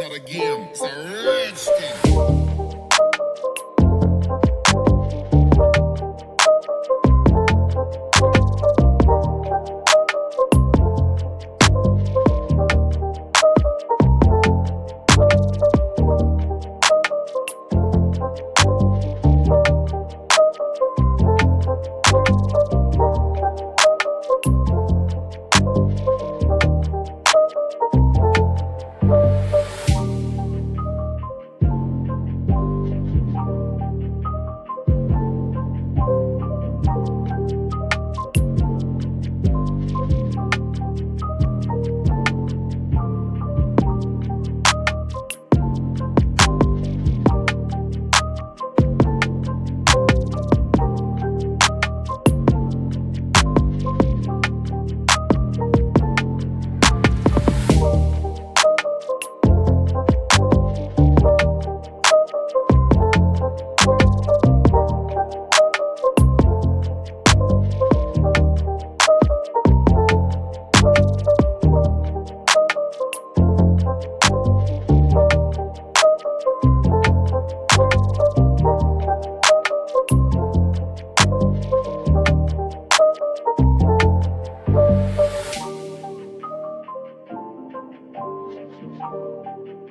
not a game, it's a rage game. Thank